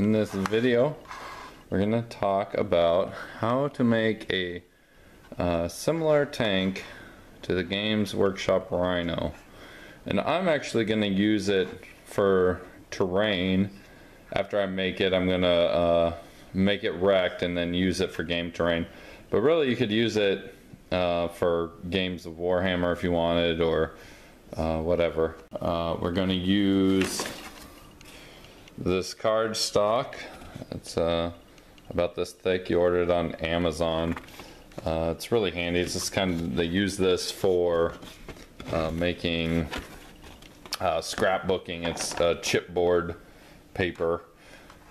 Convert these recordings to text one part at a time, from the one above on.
in this video, we're going to talk about how to make a uh, similar tank to the Games Workshop Rhino. And I'm actually going to use it for terrain. After I make it, I'm going to uh, make it wrecked and then use it for game terrain. But really, you could use it uh, for games of Warhammer if you wanted, or uh, whatever. Uh, we're going to use this card stock. It's uh, about this thick. You ordered it on Amazon. Uh, it's really handy. It's just kind of they use this for uh, making uh, scrapbooking. It's chipboard paper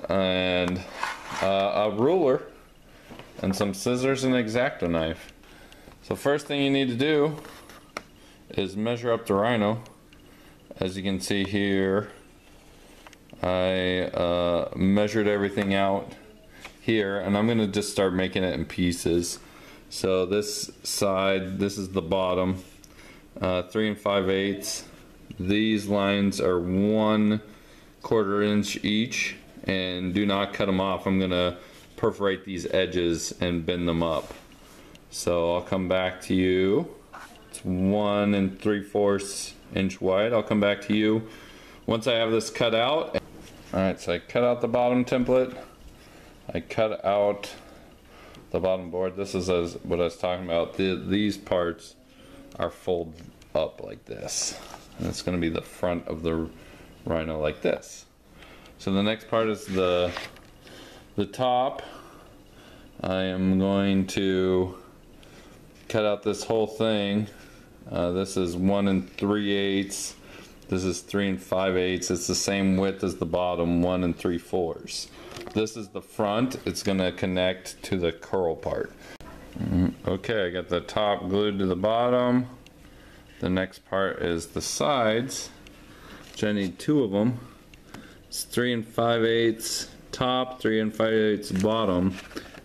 and uh, a ruler and some scissors and X-Acto knife. So first thing you need to do is measure up the rhino. As you can see here, I uh, measured everything out here and I'm gonna just start making it in pieces. So this side, this is the bottom, uh, three and five eighths. These lines are one quarter inch each and do not cut them off. I'm gonna perforate these edges and bend them up. So I'll come back to you. It's one and three fourths inch wide. I'll come back to you once I have this cut out. All right, so I cut out the bottom template. I cut out the bottom board. This is as, what I was talking about. The, these parts are folded up like this. And it's gonna be the front of the rhino like this. So the next part is the, the top. I am going to cut out this whole thing. Uh, this is one and three eighths. This is three and five eighths. It's the same width as the bottom, one and three fourths. This is the front. It's gonna connect to the curl part. Mm, okay, I got the top glued to the bottom. The next part is the sides, which I need two of them. It's three and five eighths top, three and five eighths bottom.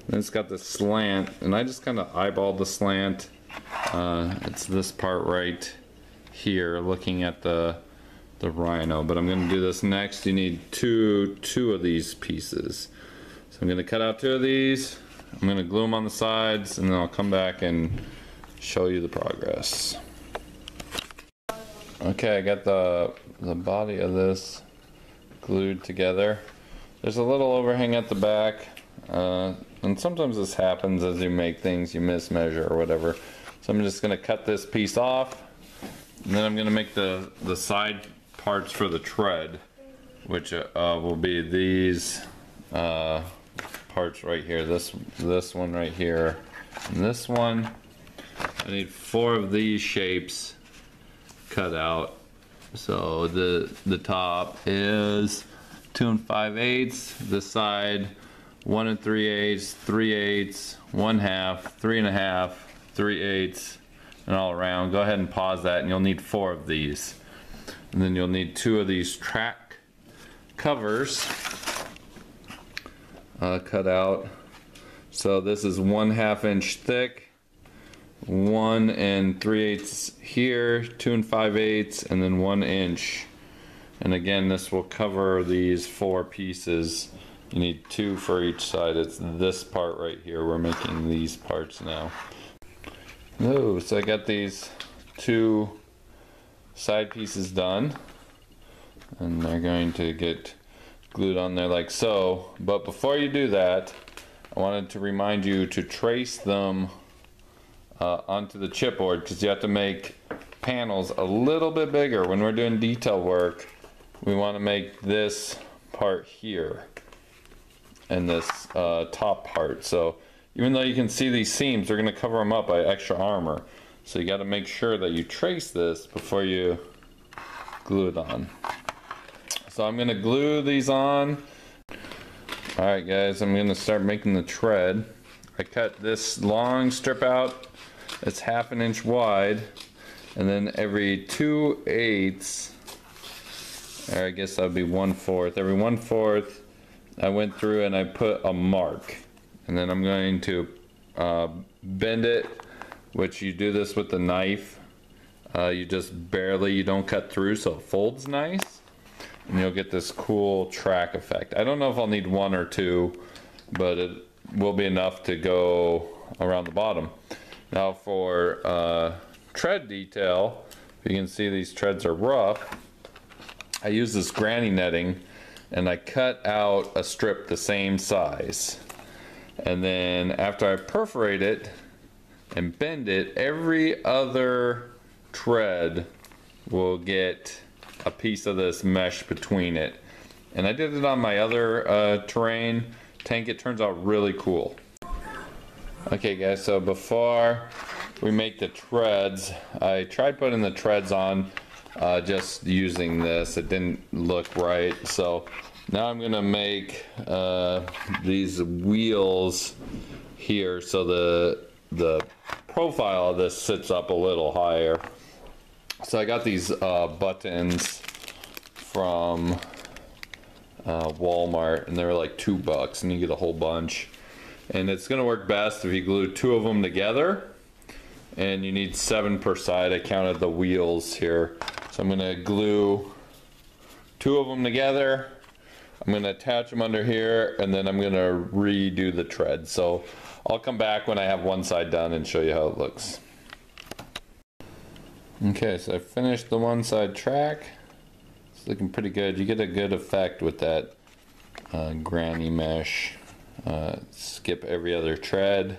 Then it's got the slant, and I just kind of eyeballed the slant. Uh, it's this part right here, looking at the the rhino. But I'm going to do this next. You need two two of these pieces. So I'm going to cut out two of these. I'm going to glue them on the sides, and then I'll come back and show you the progress. Okay, I got the the body of this glued together. There's a little overhang at the back, uh, and sometimes this happens as you make things, you mismeasure or whatever. So I'm just gonna cut this piece off, and then I'm gonna make the, the side parts for the tread, which uh, will be these uh, parts right here. This, this one right here, and this one. I need four of these shapes cut out so the the top is two and five eighths. The side one and three eighths, three eighths, one half, three and a half, three eighths, and all around. Go ahead and pause that, and you'll need four of these. And then you'll need two of these track covers uh, cut out. So this is one half inch thick one and three eighths here, two and five eighths, and then one inch. And again, this will cover these four pieces. You need two for each side. It's this part right here. We're making these parts now. Oh, so I got these two side pieces done. And they're going to get glued on there like so. But before you do that, I wanted to remind you to trace them uh, onto the chipboard because you have to make panels a little bit bigger. When we're doing detail work, we want to make this part here and this uh, top part. So even though you can see these seams, they're going to cover them up by extra armor. So you got to make sure that you trace this before you glue it on. So I'm going to glue these on. Alright guys, I'm going to start making the tread. I cut this long strip out it's half an inch wide and then every two eighths or I guess that would be one fourth every one fourth I went through and I put a mark and then I'm going to uh, bend it which you do this with the knife uh, you just barely you don't cut through so it folds nice and you'll get this cool track effect. I don't know if I'll need one or two, but it will be enough to go around the bottom. Now for uh, tread detail, you can see these treads are rough. I use this granny netting and I cut out a strip the same size. And then after I perforate it and bend it, every other tread will get a piece of this mesh between it. And I did it on my other uh, terrain tank. It turns out really cool. Okay guys, so before we make the treads, I tried putting the treads on uh, just using this. It didn't look right. So now I'm gonna make uh, these wheels here so the the profile of this sits up a little higher. So I got these uh, buttons from uh, Walmart and they were like two bucks and you get a whole bunch. And it's gonna work best if you glue two of them together and you need seven per side. I counted the wheels here. So I'm gonna glue two of them together. I'm gonna attach them under here and then I'm gonna redo the tread. So I'll come back when I have one side done and show you how it looks. Okay, so I finished the one side track. It's looking pretty good. You get a good effect with that uh, granny mesh. Uh, skip every other tread.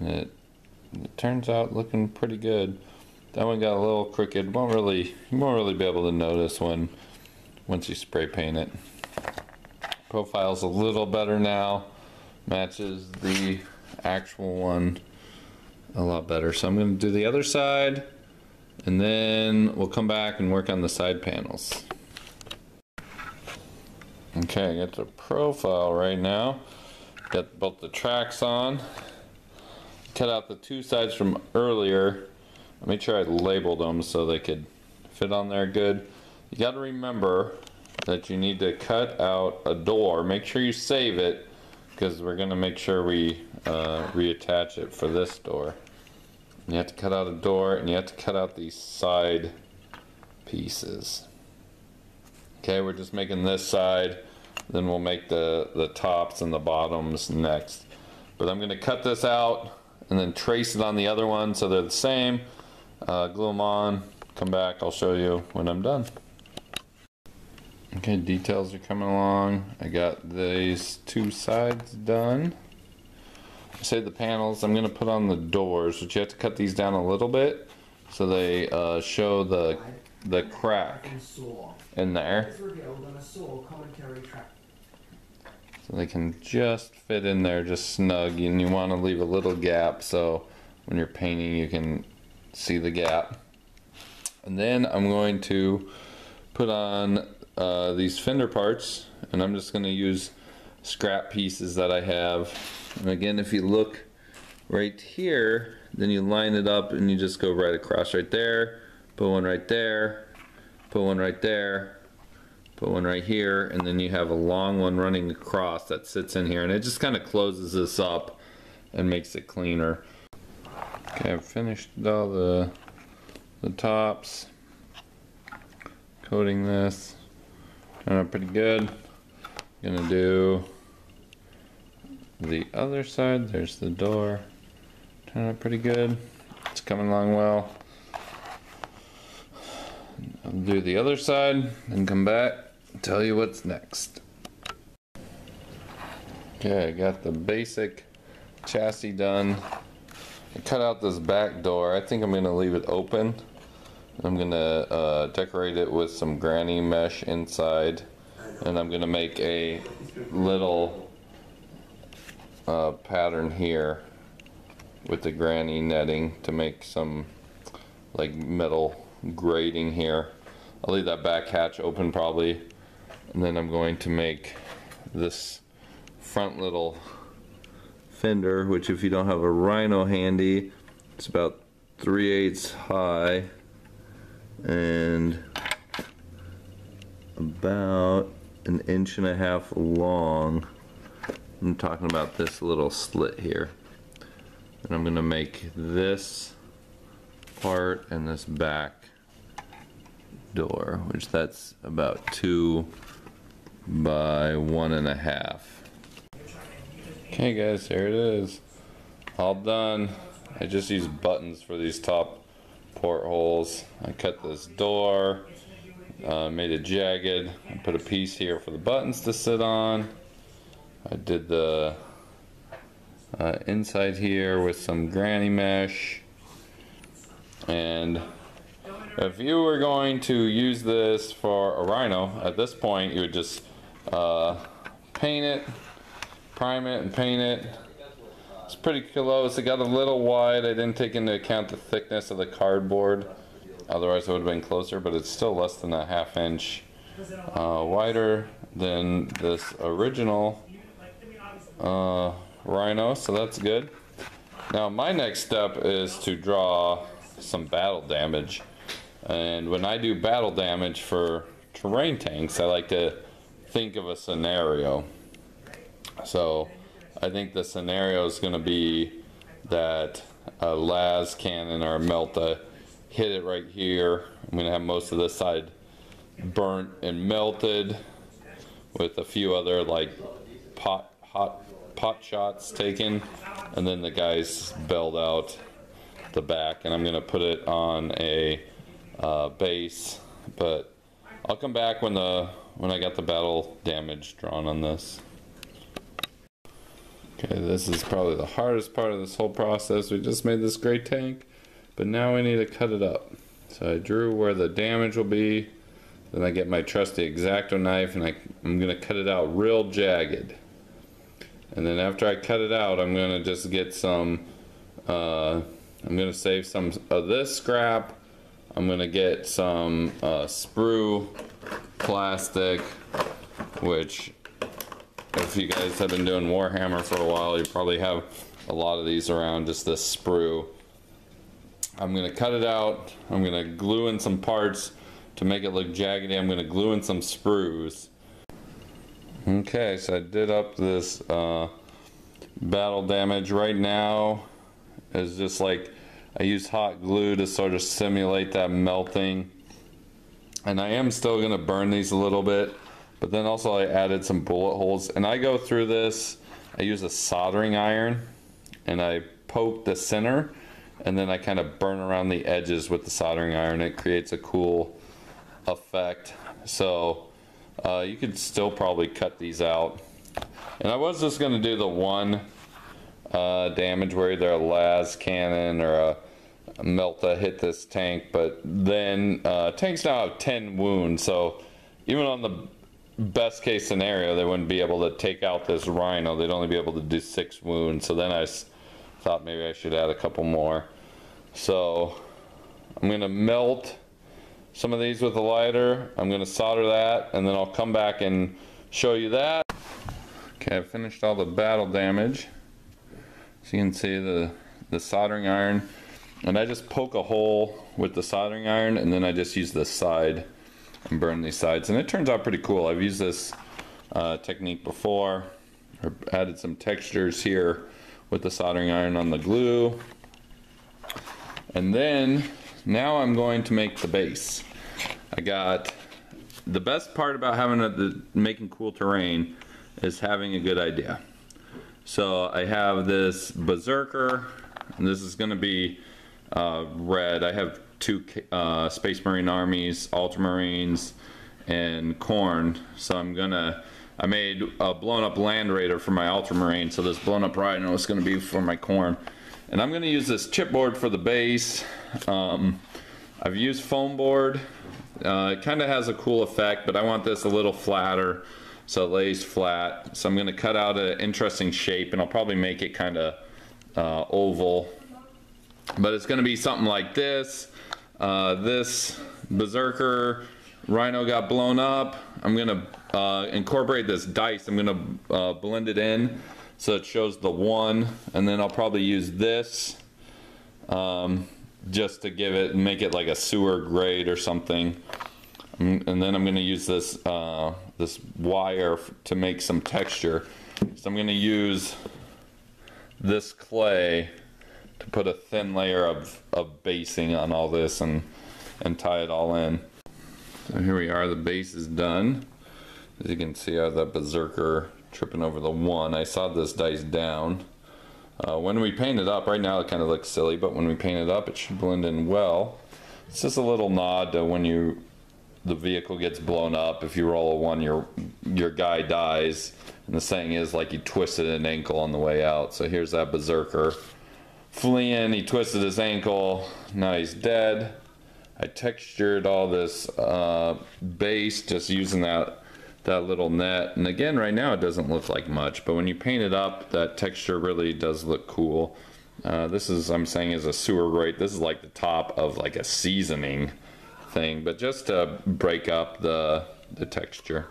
It, it turns out looking pretty good. That one got a little crooked. Won't really, you won't really be able to notice when once you spray paint it. Profile's a little better now. Matches the actual one a lot better. So I'm going to do the other side and then we'll come back and work on the side panels. Okay, I got the profile right now. Got both the tracks on. Cut out the two sides from earlier. I made sure I labeled them so they could fit on there good. You got to remember that you need to cut out a door. Make sure you save it because we're going to make sure we uh, reattach it for this door. You have to cut out a door and you have to cut out these side pieces. Okay, we're just making this side, then we'll make the, the tops and the bottoms next. But I'm going to cut this out and then trace it on the other one so they're the same. Uh, glue them on, come back, I'll show you when I'm done. Okay, details are coming along. I got these two sides done. I say the panels, I'm gonna put on the doors, but you have to cut these down a little bit so they uh, show the the crack in there. So they can just fit in there just snug and you want to leave a little gap so when you're painting you can see the gap. And then I'm going to put on uh, these fender parts and I'm just going to use scrap pieces that I have. And again if you look right here then you line it up and you just go right across right there, put one right there, put one right there, put one right here, and then you have a long one running across that sits in here, and it just kind of closes this up and makes it cleaner. Okay, I've finished all the, the tops, coating this, out pretty good. Gonna do the other side, there's the door, turned out pretty good. It's coming along well. I'll do the other side and come back tell you what's next. Okay, I got the basic chassis done. I cut out this back door. I think I'm to leave it open. I'm going to uh, decorate it with some granny mesh inside. And I'm going to make a little uh, pattern here with the granny netting to make some like metal grating here. I'll leave that back hatch open probably and then I'm going to make this front little fender which if you don't have a rhino handy it's about 3 eighths high and about an inch and a half long I'm talking about this little slit here and I'm gonna make this part and this back door, which that's about two by one and a half. Okay guys, here it is. All done. I just used buttons for these top portholes. I cut this door, uh, made it jagged. I put a piece here for the buttons to sit on. I did the uh, inside here with some granny mesh. And if you were going to use this for a rhino, at this point you would just uh, paint it, prime it and paint it. It's pretty close. It got a little wide. I didn't take into account the thickness of the cardboard. Otherwise it would have been closer, but it's still less than a half inch uh, wider than this original uh, rhino, so that's good. Now my next step is to draw some battle damage. And when I do battle damage for terrain tanks, I like to think of a scenario. So I think the scenario is going to be that a las cannon or a melta hit it right here. I'm going to have most of this side burnt and melted with a few other like pot hot pot shots taken. And then the guys bailed out the back and I'm gonna put it on a uh, base. But I'll come back when the when I got the battle damage drawn on this okay this is probably the hardest part of this whole process. We just made this great tank but now we need to cut it up. So I drew where the damage will be then I get my trusty X-Acto knife and I, I'm gonna cut it out real jagged. And then after I cut it out I'm gonna just get some uh, I'm gonna save some of this scrap. I'm gonna get some uh, sprue plastic, which if you guys have been doing Warhammer for a while, you probably have a lot of these around, just this sprue. I'm gonna cut it out. I'm gonna glue in some parts to make it look jaggedy. I'm gonna glue in some sprues. Okay, so I did up this uh, battle damage right now is just like I use hot glue to sort of simulate that melting and I am still gonna burn these a little bit but then also I added some bullet holes. And I go through this I use a soldering iron and I poke the center and then I kind of burn around the edges with the soldering iron. It creates a cool effect. So uh, you could still probably cut these out. And I was just gonna do the one uh, damage where either a las cannon or a, a melta hit this tank but then uh, tanks now have 10 wounds. So even on the best case scenario they wouldn't be able to take out this rhino. They'd only be able to do six wounds. So then I thought maybe I should add a couple more. So I'm gonna melt some of these with a lighter. I'm gonna solder that and then I'll come back and show you that. Okay I've finished all the battle damage. So you can see the, the soldering iron. And I just poke a hole with the soldering iron and then I just use the side and burn these sides. And it turns out pretty cool. I've used this uh, technique before. I've added some textures here with the soldering iron on the glue. And then now I'm going to make the base. I got the best part about having a, the making cool terrain is having a good idea. So I have this Berserker, and this is going to be uh, red. I have two uh, Space Marine armies, Ultramarines, and Khorne. So I'm gonna, I made a blown up Land Raider for my Ultramarine, so this blown up Rhino is gonna be for my Khorne. And I'm gonna use this chipboard for the base. Um, I've used foam board. Uh, it kind of has a cool effect, but I want this a little flatter so it lays flat. So I'm gonna cut out an interesting shape and I'll probably make it kind of uh, oval. But it's gonna be something like this. Uh, this Berserker Rhino got blown up. I'm gonna uh, incorporate this dice. I'm gonna uh, blend it in so it shows the one and then I'll probably use this um, just to give it, make it like a sewer grade or something. Mm, and then I'm going to use this uh, this wire to make some texture. So I'm going to use this clay to put a thin layer of, of basing on all this and, and tie it all in. So here we are, the base is done. As you can see, I have that Berserker tripping over the one. I saw this dice down. Uh, when we paint it up, right now it kind of looks silly, but when we paint it up, it should blend in well. It's just a little nod to when you the vehicle gets blown up. If you roll a one, your your guy dies. And the saying is like he twisted an ankle on the way out. So here's that berserker fleeing. He twisted his ankle. Now he's dead. I textured all this uh, base just using that that little net. And again, right now it doesn't look like much, but when you paint it up, that texture really does look cool. Uh, this is, I'm saying, is a sewer grate. This is like the top of like a seasoning thing, but just to break up the, the texture.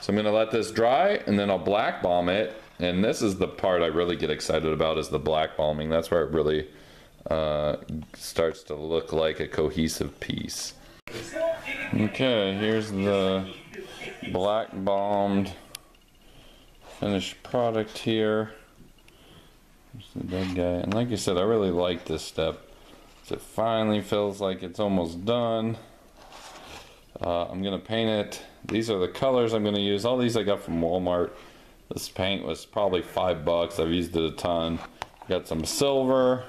So I'm gonna let this dry and then I'll black bomb it. And this is the part I really get excited about is the black balming. That's where it really uh, starts to look like a cohesive piece. Okay, here's the black balmed finished product here. There's the dead guy. And like I said, I really like this step. It finally feels like it's almost done. Uh, I'm gonna paint it. These are the colors I'm gonna use. All these I got from Walmart. This paint was probably five bucks. I've used it a ton. Got some silver.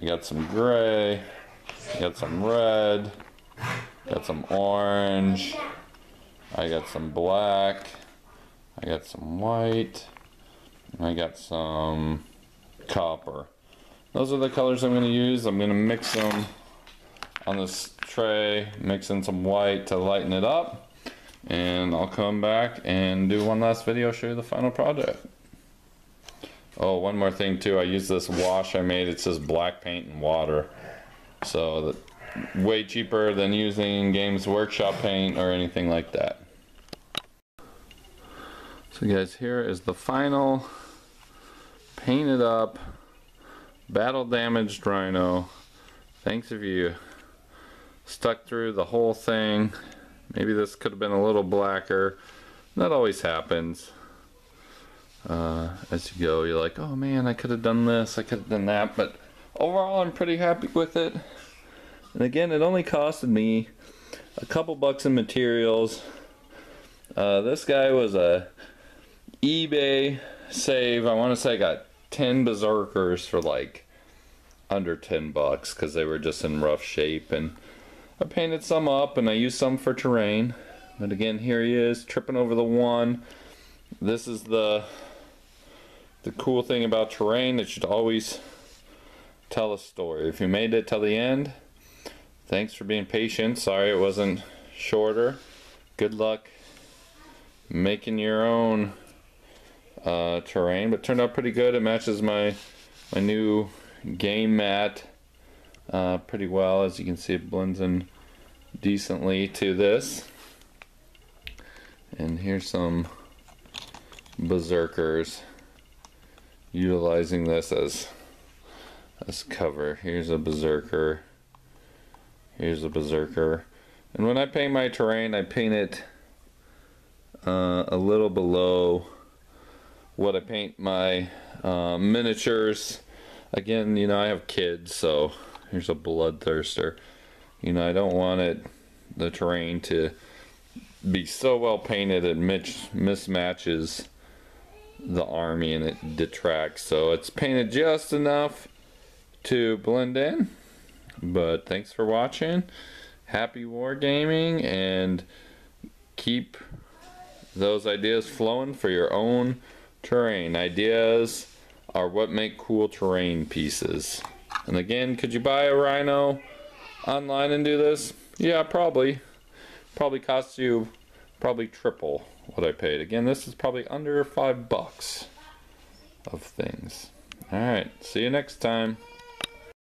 I got some gray. I got some red. Got some orange. I got some black. I got some white. I got some copper. Those are the colors I'm going to use. I'm going to mix them on this tray, mix in some white to lighten it up. And I'll come back and do one last video, show you the final project. Oh, one more thing too. I use this wash I made. It says black paint and water. So way cheaper than using Games Workshop paint or anything like that. So guys, here is the final painted up battle damaged rhino. Thanks if you stuck through the whole thing. Maybe this could have been a little blacker. That always happens. Uh, as you go, you're like, oh man, I could have done this, I could have done that, but overall I'm pretty happy with it. And again, it only costed me a couple bucks in materials. Uh, this guy was a eBay save. I want to say I got 10 Berserkers for like under 10 bucks because they were just in rough shape. And I painted some up and I used some for terrain. But again, here he is tripping over the one. This is the the cool thing about terrain. It should always tell a story. If you made it till the end, thanks for being patient. Sorry it wasn't shorter. Good luck making your own uh, terrain, but turned out pretty good. It matches my my new game mat uh, pretty well. As you can see, it blends in decently to this. And here's some berserkers utilizing this as as cover. Here's a berserker. Here's a berserker. And when I paint my terrain, I paint it uh, a little below what I paint my uh, miniatures. Again, you know, I have kids, so here's a bloodthirster. You know, I don't want it, the terrain to be so well painted it mismatches the army and it detracts. So it's painted just enough to blend in. But thanks for watching. Happy wargaming and keep those ideas flowing for your own Terrain. Ideas are what make cool terrain pieces. And again, could you buy a Rhino online and do this? Yeah, probably. Probably costs you probably triple what I paid. Again, this is probably under five bucks of things. Alright, see you next time.